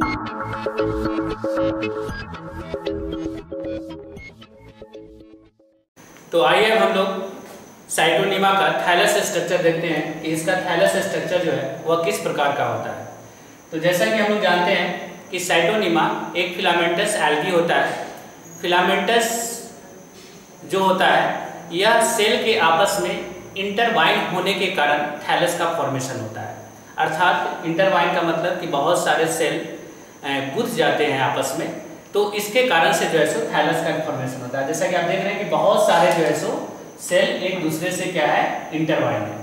तो आइए हम लोग साइटोनिमा का थैलस स्ट्रक्चर देखते हैं कि इसका थैलस स्ट्रक्चर जो है, वह किस प्रकार का होता है। तो जैसा कि हम लोग जानते हैं कि साइटोनिमा एक फिलामेंटस एल्गी होता है। फिलामेंटस जो होता है, यह सेल के आपस में इंटरवाइन होने के कारण थैलस का फॉर्मेशन होता है। अर्थात इंटरवाइन का मतलब कि बहुत सारे सेल गुथ जाते हैं आपस में तो इसके कारण से जो है सो थैलस का फॉर्मेशन होता है। जैसा कि आप देख रहे हैं कि बहुत सारे जो है सो सेल एक दूसरे से क्या है? इंटरवाइन है।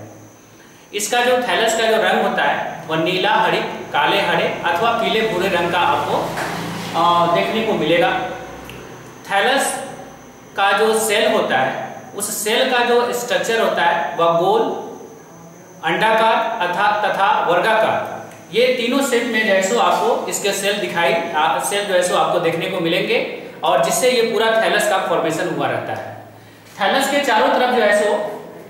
इसका जो थैलस का जो रंग होता है वह नीला, हरी, काले, हरे अथवा पीले भूरे रंग का आपको देखने को मिलेगा। थैलस का जो सेल होता है, उस सेल का जो स्ट्रक्चर होता है वह गोल, अंडाकार अथा तथा वर्गाकार। ये तीनों सेल में जो है सो आपको इसके सेल दिखाई सेल जो है सो आपको देखने को मिलेंगे और जिससे ये पूरा थैलस का फॉर्मेशन हुआ रहता है। थैलस के चारों तरफ़ जो है सो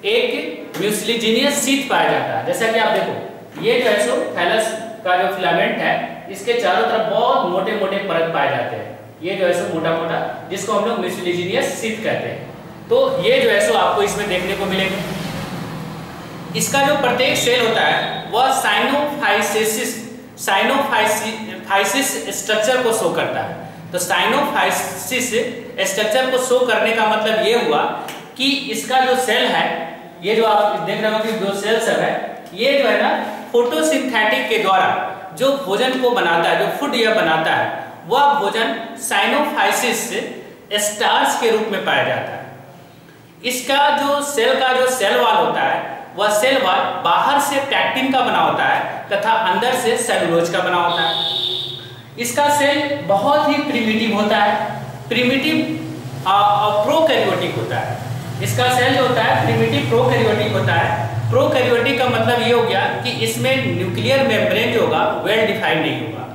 एक म्यूसलीजीनियस सीट पाया जाता है। जैसा कि आप देखो, ये जो है सो थैलस का जो फिलामेंट है, इसके चारों तरफ़ बहुत मोटे मोटे परत पाए जाते हैं। ये जो है सो मोटा मोटा जिसको हम लोग म्यूसलीजीनियस सीट कहते हैं। तो ये जो है सो आपको इसमें देखने को मिलेंगे। इसका जो प्रत्येक सेल होता है वह साइनोफाइसिस साइनोफाइसिस स्ट्रक्चर को शो करता है। तो साइनोफाइसिस स्ट्रक्चर को शो करने का मतलब ये हुआ कि इसका जो सेल है, ये जो आप देख रहे हो कि जो सेल सब है, ये जो है ना फोटोसिंथेटिक के द्वारा जो भोजन को बनाता है, जो फ़ूड यह बनाता है, वह भोजन साइनोफाइसिस स्टार्च के रूप में पाया जाता है। इसका जो सेल का जो सेल वह सेल वॉल बाहर से पैक्टिन का बना होता है तथा अंदर से सेलुलोज का बना होता है। इसका सेल बहुत ही प्रिमिटिव होता है। प्रिमिटिव प्रोकैरियोटिक होता है। इसका सेल जो होता है प्रिमिटिव प्रोकैरियोटिक होता है। प्रोकैरियोटिक का मतलब ये हो गया कि इसमें न्यूक्लियर मेम्ब्रेन जो होगा वेल डिफाइंड नहीं होगा।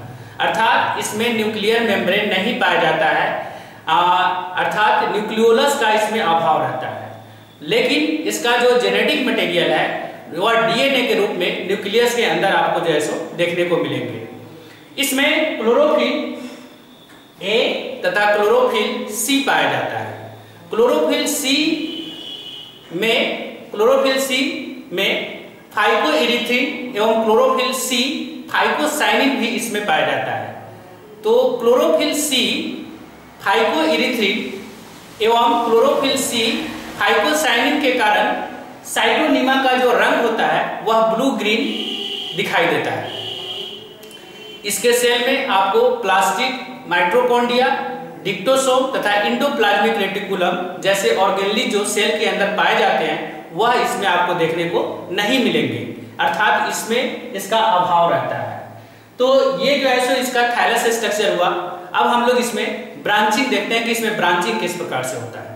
अर्थात इसमें न्यूक्लियर मेम्ब्रेन नहीं पाया जाता है। अर्थात न्यूक्लियोलस का इसमें अभाव रहता है। लेकिन इसका जो जेनेटिक मटेरियल है वह डीएनए के रूप में न्यूक्लियस के अंदर आपको जो है सो देखने को मिलेंगे। इसमें क्लोरोफिल ए तथा क्लोरोफिल सी पाया जाता है। क्लोरोफिल सी में क्लोरोफिल सी में फाइकोइरिथ्रिन एवं क्लोरोफिल सी फाइकोसाइनिन भी इसमें पाया जाता है। तो क्लोरोफिल सी फाइकोइरिथ्रिन एवं क्लोरोफिल सी हाइपोसाइनिन के कारण साइटोनिमा का जो रंग होता है, वह ब्लू ग्रीन दिखाई देता है। इसके सेल में आपको प्लास्टिक माइट्रोपोन्डिया डिक्टोसोम तथा इंडोप्लाज्मिक रेटिकुलम जैसे ऑर्गेनली जो सेल के अंदर पाए जाते हैं, वह इसमें आपको देखने को नहीं मिलेंगे। अर्थात इसमें इसका अभाव रहता है। तो ये जो है सो इसका थैलस स्ट्रक्चर हुआ। अब हम लोग इसमें ब्रांचिंग देखते हैं कि इसमें ब्रांचिंग किस प्रकार से होता है।